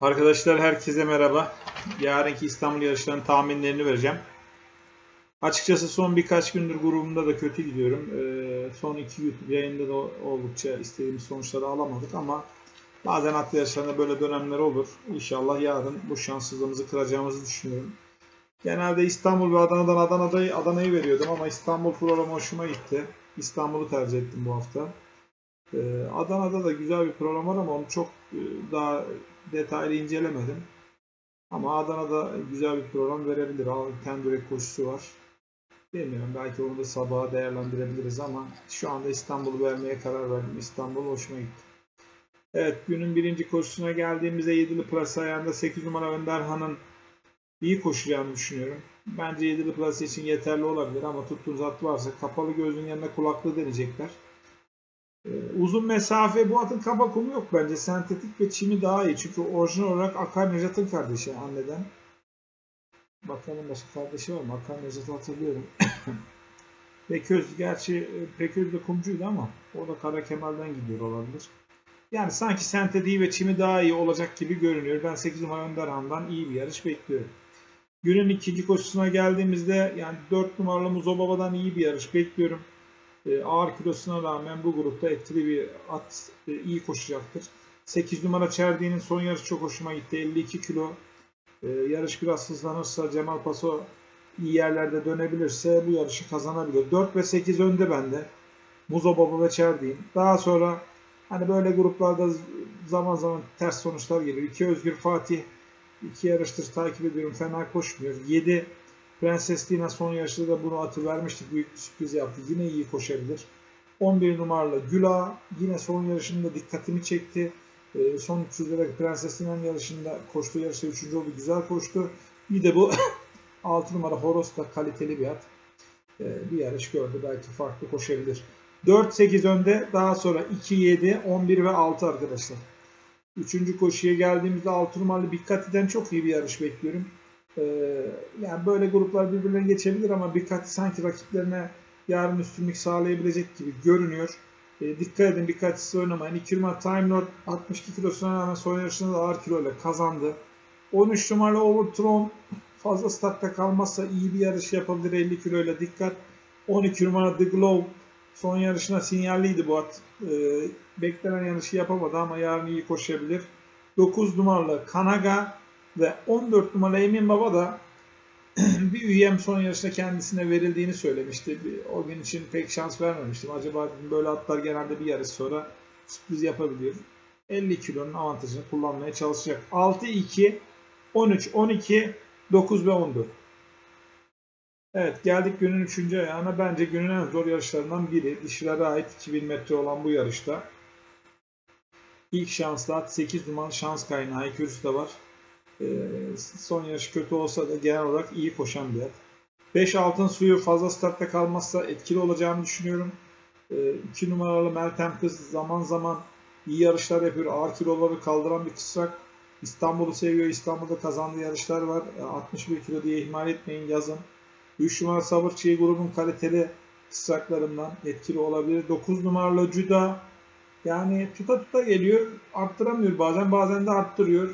Arkadaşlar herkese merhaba. Yarınki İstanbul yarışlarının tahminlerini vereceğim. Açıkçası son birkaç gündür grubumda da kötü gidiyorum. Ee, son iki YouTube yayında da oldukça istediğimiz sonuçları alamadık ama bazen at yarışlarında böyle dönemler olur. İnşallah yarın bu şanssızlığımızı kıracağımızı düşünüyorum. Genelde İstanbul ve Adana'dan Adana'da Adana'yı veriyordum ama İstanbul programı hoşuma gitti. İstanbul'u tercih ettim bu hafta. Ee, Adana'da da güzel bir program var ama onu çok e, daha detaylı incelemedim. Ama Adana'da güzel bir program verebilir. Tendürek koşusu var. Bilmiyorum belki onu da sabaha değerlendirebiliriz ama şu anda İstanbul'u vermeye karar verdim. İstanbul hoşuma gitti. Evet günün birinci koşusuna geldiğimizde 7'li plasa ayağında 8 numara Önderhan'ın iyi koşacağını düşünüyorum. Bence 7'li plasa için yeterli olabilir ama tuttuğunuz at varsa kapalı gözün yanına kulaklığı deneyecekler. Uzun mesafe bu atın kaba kumu yok bence. Sentetik ve çimi daha iyi. Çünkü orijinal olarak Akar Necat'ın kardeşi anneden. Bakalım başka kardeşi var mı? Akar Necat'ı hatırlıyorum. Peköz gerçi e, Peköz de kumcuydu ama o da Kara Kemal'den gidiyor olabilir. Yani sanki sentetiği ve çimi daha iyi olacak gibi görünüyor. Ben 8 numara Önderhan'dan iyi bir yarış bekliyorum. Günün ikinci koşusuna geldiğimizde yani 4 numaralı Muzo Baba'dan iyi bir yarış bekliyorum. E, ağır kilosuna rağmen bu grupta etkili bir at e, iyi koşacaktır. 8 numara Çerdi'nin son yarışı çok hoşuma gitti. 52 kilo. E, yarış biraz hızlanırsa Cemal Paso iyi yerlerde dönebilirse bu yarışı kazanabilir. 4 ve 8 önde bende. Muzo Baba ve Çerdi'nin. Daha sonra hani böyle gruplarda zaman zaman ters sonuçlar geliyor. 2 Özgür Fatih iki yarıştır takip ediyorum. Fena koşmuyor. 7 Prenses Dina son yarışta da bunu atı vermiştik. Büyük bir sürpriz yaptı. Yine iyi koşabilir. 11 numaralı Güla yine son yarışında dikkatimi çekti. E, son 300 lira Prenses Dina'nın yarışında koştuğu yarışta 3. oldu. Güzel koştu. Bir de bu 6 numara Horos da kaliteli bir at. E, bir yarış gördü. Belki farklı koşabilir. 4-8 önde. Daha sonra 2-7, 11 ve 6 arkadaşlar. Üçüncü koşuya geldiğimizde 6 numaralı Bikkati'den çok iyi bir yarış bekliyorum. Ee, yani böyle gruplar birbirine geçebilir ama Bikati sanki rakiplerine yarın üstünlük sağlayabilecek gibi görünüyor. E, dikkat edin Bikati'siz oynamayın. 2 numara Time Lord 62 kilosuna rağmen son yarışında da ağır kiloyla kazandı. 13 numaralı Overtron fazla startta kalmazsa iyi bir yarış yapabilir 50 kiloyla dikkat. 12 numara The Globe son yarışına sinyalliydi bu at. E, beklenen yarışı yapamadı ama yarın iyi koşabilir. 9 numaralı Kanaga ve 14 numaralı Emin Baba da bir üyem son yarışta kendisine verildiğini söylemişti. O gün için pek şans vermemiştim. Acaba böyle atlar genelde bir yarış sonra sürpriz yapabiliyor. 50 kilonun avantajını kullanmaya çalışacak. 6, 2, 13, 12, 9 ve 14. Evet geldik günün 3. ayağına. Bence günün en zor yarışlarından biri. Dişilere ait 2000 metre olan bu yarışta. İlk şanslı at 8 numaralı şans kaynağı. Kürüs de var. Ee, son yarış kötü olsa da genel olarak iyi koşan bir at. 5 altın suyu fazla startta kalmazsa etkili olacağını düşünüyorum. 2 ee, numaralı Meltem Kız zaman zaman iyi yarışlar yapıyor. Ağır kiloları kaldıran bir kısrak. İstanbul'u seviyor. İstanbul'da kazandığı yarışlar var. 61 ee, kilo diye ihmal etmeyin yazın. 3 numaralı Sabır Çiğ grubun kaliteli kısraklarından etkili olabilir. 9 numaralı Cuda yani tuta tuta geliyor. Arttıramıyor bazen. Bazen de arttırıyor.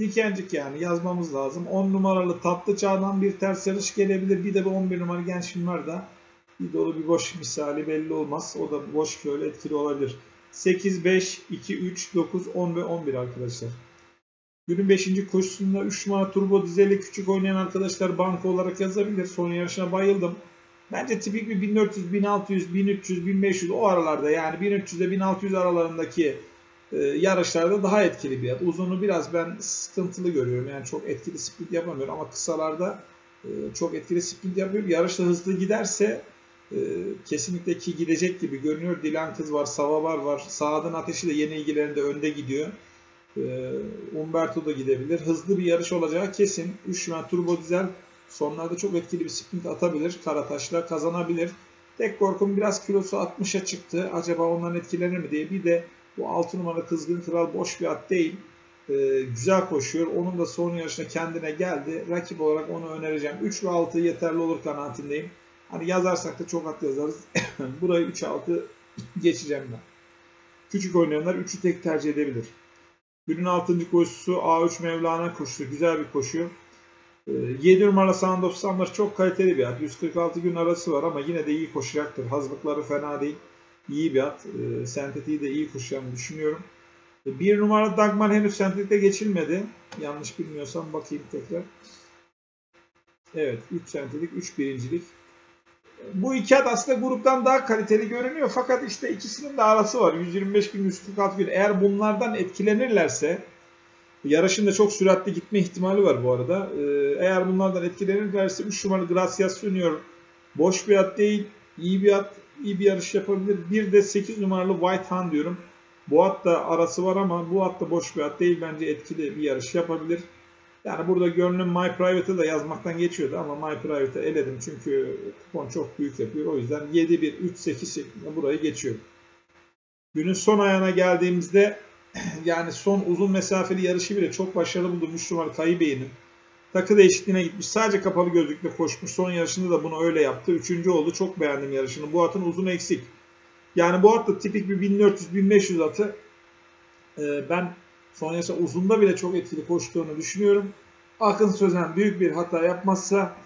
Dikencik yani yazmamız lazım. 10 numaralı tatlı çağdan bir ters yarış gelebilir. Bir de bu 11 numaralı genç da bir dolu bir boş misali belli olmaz. O da boş kiloyla etkili olabilir. 8, 5, 2, 3, 9, 10 ve 11 arkadaşlar. Günün 5. koşusunda 3 numara turbo dizeli küçük oynayan arkadaşlar banka olarak yazabilir. Son yarışına bayıldım. Bence tipik bir 1400, 1600, 1300, 1500 o aralarda yani 1300 ile 1600 aralarındaki e, yarışlarda daha etkili bir at. Uzunu biraz ben sıkıntılı görüyorum. Yani çok etkili sprint yapamıyor ama kısalarda e, çok etkili sprint yapıyor. Yarışta hızlı giderse e, kesinlikle ki gidecek gibi görünüyor. Dilan Kız var, Savavar var. Saad'ın ateşi de yeni ilgilerinde önde gidiyor. Umberto da gidebilir. Hızlı bir yarış olacağı kesin. 3 şuman turbo dizel sonlarda çok etkili bir sprint atabilir. Karataş'la kazanabilir. Tek korkum biraz kilosu 60'a çıktı. Acaba ondan etkilenir mi diye. Bir de bu 6 numara Kızgın Kral boş bir at değil. Ee, güzel koşuyor. Onun da son yarışında kendine geldi. Rakip olarak onu önereceğim. 3 ve 6 yeterli olur kanaatindeyim. Hani yazarsak da çok at yazarız. Burayı 3-6 geçeceğim ben. Küçük oynayanlar 3'ü tek tercih edebilir. Günün 6. koşusu A3 Mevlana koşusu. Güzel bir koşu. 7 numaralı Sound of Summer çok kaliteli bir at. 146 gün arası var ama yine de iyi koşacaktır. Hazırlıkları fena değil. İyi bir at. E, sentetiği de iyi koşacağını düşünüyorum. E, bir numara Dagmar henüz sentetikte geçilmedi. Yanlış bilmiyorsam bakayım tekrar. Evet 3 sentetik 3 birincilik. Bu iki at aslında gruptan daha kaliteli görünüyor. Fakat işte ikisinin de arası var. 125 gün 146 gün. Eğer bunlardan etkilenirlerse yarışın da çok süratli gitme ihtimali var bu arada. Ee, eğer bunlardan etkilenirlerse 3 numaralı Gracias Junior boş bir at değil. iyi bir at. İyi bir yarış yapabilir. Bir de 8 numaralı White Han diyorum. Bu at da arası var ama bu at da boş bir at değil. Bence etkili bir yarış yapabilir. Yani burada gönlüm My Private'ı da yazmaktan geçiyordu ama My Private'ı eledim çünkü kupon çok büyük yapıyor. O yüzden 7-1-3-8 şeklinde burayı geçiyorum. Günün son ayağına geldiğimizde yani son uzun mesafeli yarışı bile çok başarılı buldum 3 numaralı Kayı Bey'in. Takı değişikliğine gitmiş. Sadece kapalı gözlükle koşmuş. Son yarışında da bunu öyle yaptı. Üçüncü oldu. Çok beğendim yarışını. Bu atın uzun eksik. Yani bu at da tipik bir 1400-1500 atı. Ee, ben son yarışta uzunda bile çok etkili koştuğunu düşünüyorum. Akın Sözen büyük bir hata yapmazsa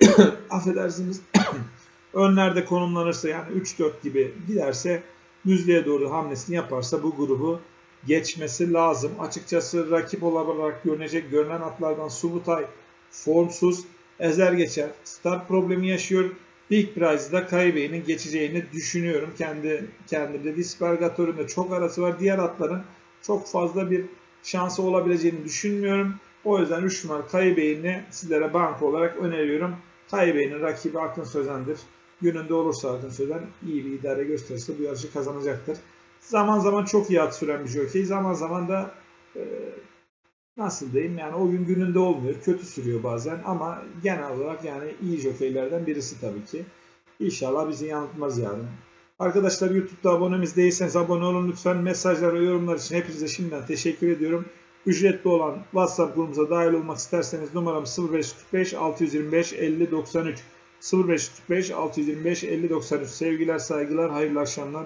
affedersiniz önlerde konumlanırsa yani 3-4 gibi giderse düzlüğe doğru hamlesini yaparsa bu grubu geçmesi lazım. Açıkçası rakip olarak görünecek görünen atlardan Subutay formsuz ezer geçer. Start problemi yaşıyor. Big Prize'da Kaybey'in geçeceğini düşünüyorum. Kendi kendimde Dispergator'un da çok arası var. Diğer atların çok fazla bir şansı olabileceğini düşünmüyorum. O yüzden 3 numara Kaybey'ini sizlere banka olarak öneriyorum. Kaybey'in rakibi Akın Sözen'dir. Gününde olursa Akın Sözen iyi bir idare gösterirse bu yarışı kazanacaktır. Zaman zaman çok iyi at süren bir jokey. Zaman zaman da e, nasıl diyeyim yani o gün gününde olmuyor. Kötü sürüyor bazen ama genel olarak yani iyi jokeylerden birisi tabii ki. İnşallah bizi yanıltmaz yani. Arkadaşlar YouTube'da abonemiz değilseniz abone olun lütfen. Mesajlar ve yorumlar için hepinize şimdiden teşekkür ediyorum. Ücretli olan WhatsApp grubumuza dahil olmak isterseniz numaram 0545 625 50 93 0545 625 50 93 sevgiler saygılar hayırlı akşamlar.